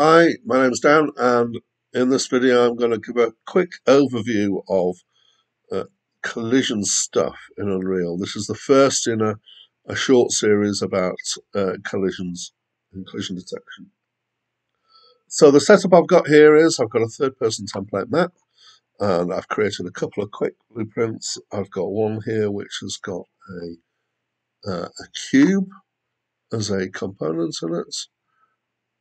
Hi, my name's Dan, and in this video I'm going to give a quick overview of uh, collision stuff in Unreal. This is the first in a, a short series about uh, collisions and collision detection. So the setup I've got here is I've got a third-person template map, and I've created a couple of quick blueprints. I've got one here which has got a, uh, a cube as a component in it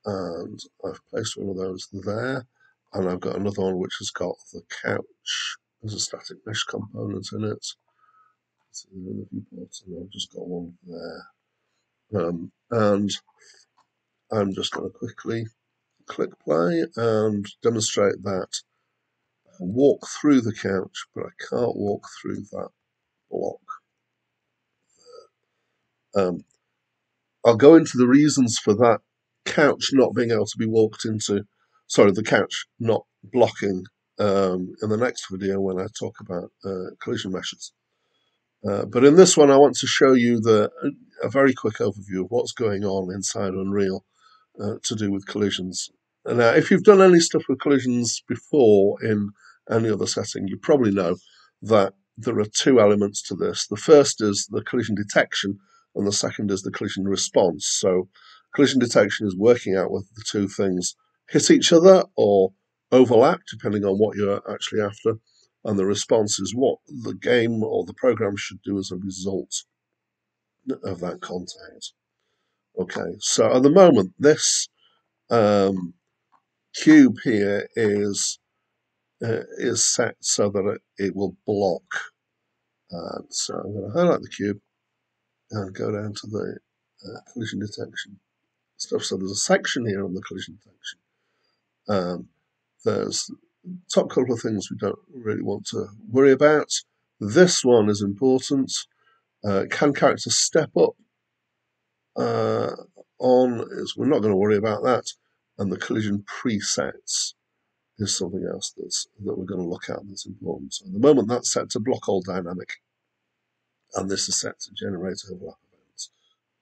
and I've placed one of those there and I've got another one which has got the couch as a static mesh component in it. So in the viewport and I've just got one there. Um, and I'm just going to quickly click play and demonstrate that. I walk through the couch but I can't walk through that block um, I'll go into the reasons for that couch not being able to be walked into, sorry, the couch not blocking um, in the next video when I talk about uh, collision meshes. Uh, but in this one, I want to show you the a very quick overview of what's going on inside Unreal uh, to do with collisions. Now, if you've done any stuff with collisions before in any other setting, you probably know that there are two elements to this. The first is the collision detection, and the second is the collision response. So collision detection is working out whether the two things hit each other or overlap, depending on what you're actually after. And the response is what the game or the program should do as a result of that contact. Okay, so at the moment, this um, cube here is uh, is set so that it, it will block. So I'm going to highlight the cube and go down to the uh, collision detection stuff. So there's a section here on the collision detection. Um, there's top couple of things we don't really want to worry about. This one is important. Uh, can characters step up uh, on? Is we're not going to worry about that. And the collision presets is something else that's that we're going to look at that's important. So at the moment, that's set to block all dynamic, and this is set to generate overlap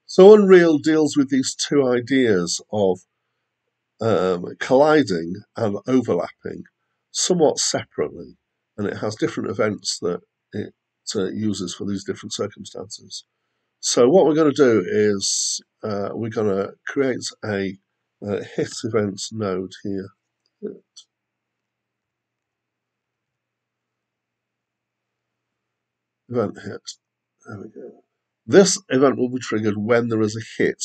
so Unreal deals with these two ideas of um, colliding and overlapping somewhat separately, and it has different events that it uh, uses for these different circumstances. So what we're going to do is uh, we're going to create a, a hit events node here. Event hit. There we go. This event will be triggered when there is a hit,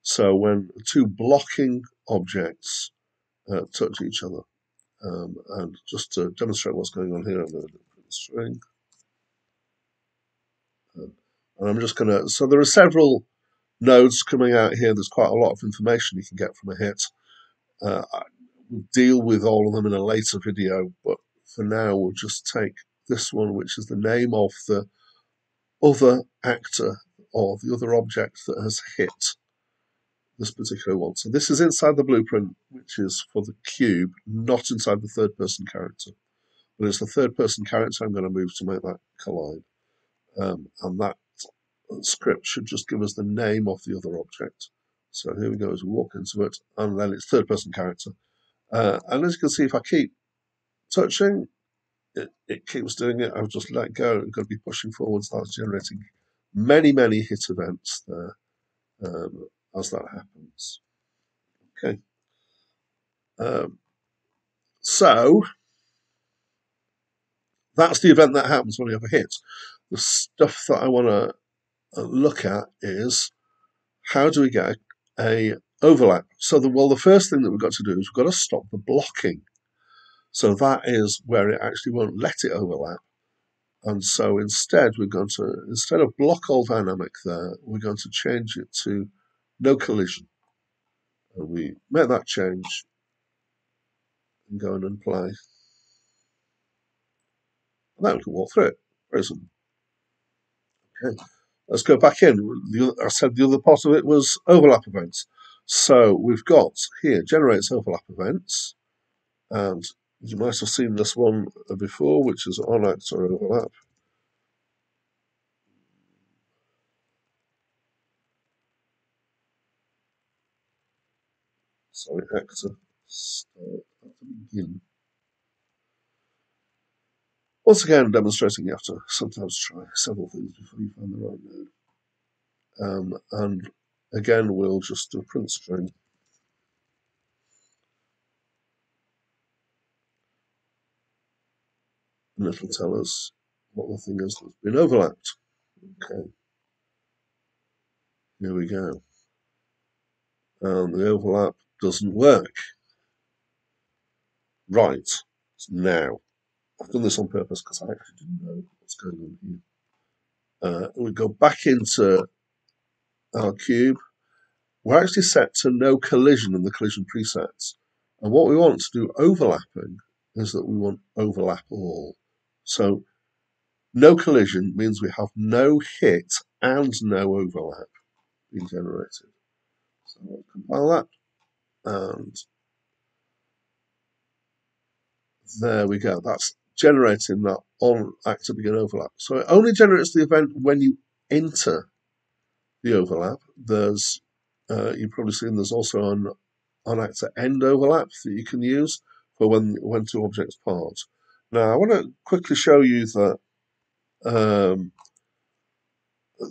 so when two blocking objects uh, touch each other. Um, and just to demonstrate what's going on here, I'm going to put the string. Um, and I'm just going to, so there are several nodes coming out here. There's quite a lot of information you can get from a hit. Uh, we'll deal with all of them in a later video, but for now we'll just take this one, which is the name of the other actor or the other object that has hit this particular one. So this is inside the blueprint, which is for the cube, not inside the third person character. But it's the third person character I'm going to move to make that collide. Um, and that script should just give us the name of the other object. So here we go as we walk into it, and then it's third person character. Uh, and as you can see, if I keep touching, it, it keeps doing it. I've just let go. I've got to be pushing forwards. That's generating many, many hit events there um, as that happens. Okay. Um, so that's the event that happens when you have a hit. The stuff that I want to uh, look at is how do we get a overlap? So the well, the first thing that we've got to do is we've got to stop the blocking. So that is where it actually won't let it overlap. And so instead, we're going to, instead of block all dynamic there, we're going to change it to no collision. And we make that change and go and play. And then we can walk through it. Very. Okay, let's go back in. The, I said the other part of it was overlap events. So we've got here generates overlap events. And you might have seen this one before, which is on actor overlap. Sorry, actor start. Once again, demonstrating you have to sometimes try several things before you find the right node. Um, and again, we'll just do a print string. It'll tell us what the thing is that's been overlapped. Okay. Here we go. And the overlap doesn't work. Right. Now. I've done this on purpose because I actually didn't know what's going on here. Uh, we go back into our cube. We're actually set to no collision in the collision presets. And what we want to do overlapping is that we want overlap all. So no collision means we have no hit and no overlap being generated. So I'll compile that and there we go. That's generating that on actor begin overlap. So it only generates the event when you enter the overlap. There's uh, you've probably seen there's also an on actor end overlap that you can use for when when two objects part. Now I want to quickly show you that um,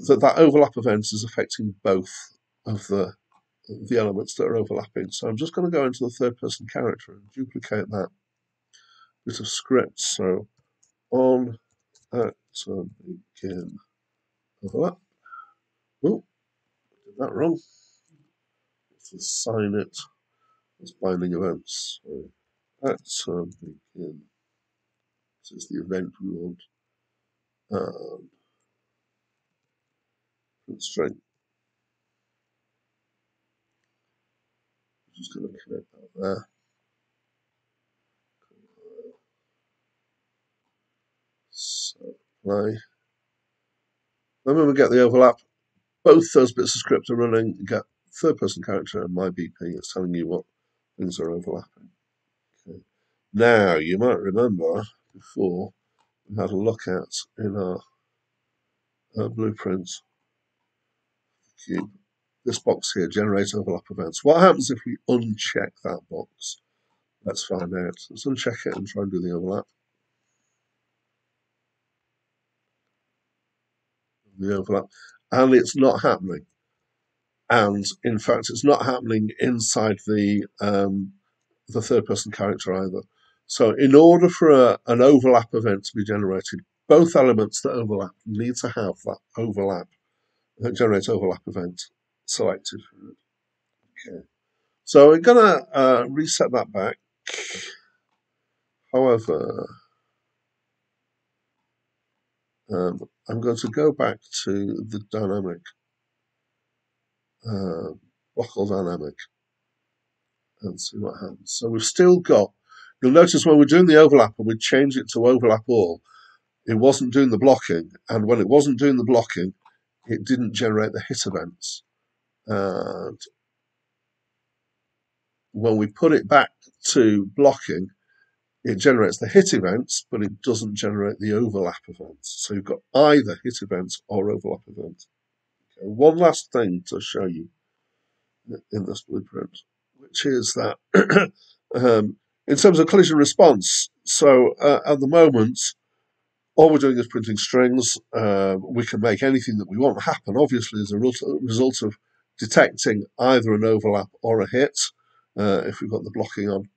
that that overlap event is affecting both of the the elements that are overlapping. So I'm just going to go into the third person character and duplicate that bit of script. So on at begin overlap. Oh, did that wrong. Let's assign it as binding events. So at begin. This is the event we want. And constraint. just going to connect that there. apply. Then we get the overlap, both those bits of script are running, you get third person character and my BP, it's telling you what things are overlapping. Okay. Now, you might remember before we had a look at in our, our blueprints, cube, this box here, generate overlap events. What happens if we uncheck that box? Let's find out. Let's uncheck it and try and do the overlap. the overlap, and it's not happening. And in fact, it's not happening inside the um, the third person character either. So, in order for a, an overlap event to be generated, both elements that overlap need to have that overlap, that generate overlap event selected. Okay. So we're going to uh, reset that back. However, um, I'm going to go back to the dynamic, uh, local dynamic, and see what happens. So we've still got, you'll notice when we're doing the overlap and we change it to overlap all, it wasn't doing the blocking, and when it wasn't doing the blocking, it didn't generate the hit events. And when we put it back to blocking, it generates the hit events, but it doesn't generate the overlap events. So you've got either hit events or overlap events. Okay, one last thing to show you in this blueprint, which is that um, in terms of collision response, so uh, at the moment, all we're doing is printing strings. Uh, we can make anything that we want happen, obviously, as a result of detecting either an overlap or a hit, uh, if we've got the blocking on.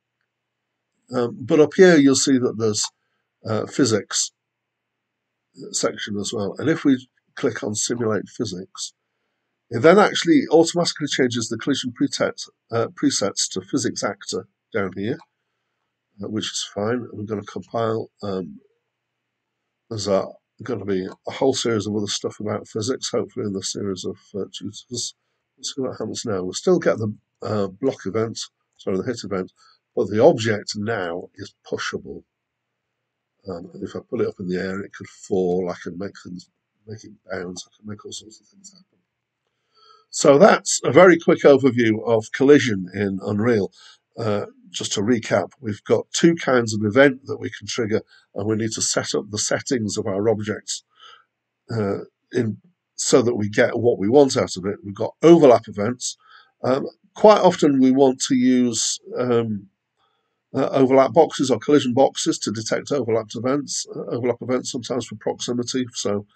Um, but up here, you'll see that there's uh, physics section as well. And if we click on simulate physics, it then actually automatically changes the collision preset, uh, presets to physics actor down here, which is fine. We're going to compile. Um, there's a, going to be a whole series of other stuff about physics, hopefully in the series of uh, tutors. Let's see what happens now. We'll still get the uh, block event, sorry, the hit event, but the object now is pushable. Um, and if I put it up in the air, it could fall. I can make things, make it bounce. I can make all sorts of things happen. So that's a very quick overview of collision in Unreal. Uh, just to recap, we've got two kinds of event that we can trigger, and we need to set up the settings of our objects uh, in so that we get what we want out of it. We've got overlap events. Um, quite often, we want to use um, uh, overlap boxes or collision boxes to detect overlapped events, uh, overlap events sometimes for proximity. So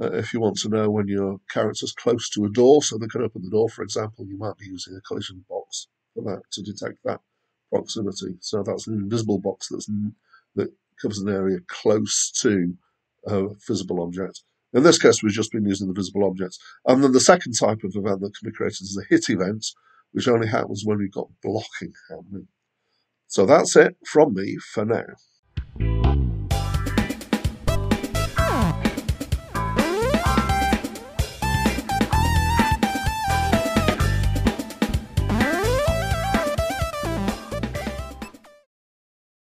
uh, if you want to know when your character's close to a door, so they can open the door, for example, you might be using a collision box for that to detect that proximity. So that's an invisible box that's that covers an area close to a visible object. In this case, we've just been using the visible objects. And then the second type of event that can be created is a hit event, which only happens when we've got blocking happening. So that's it from me for now.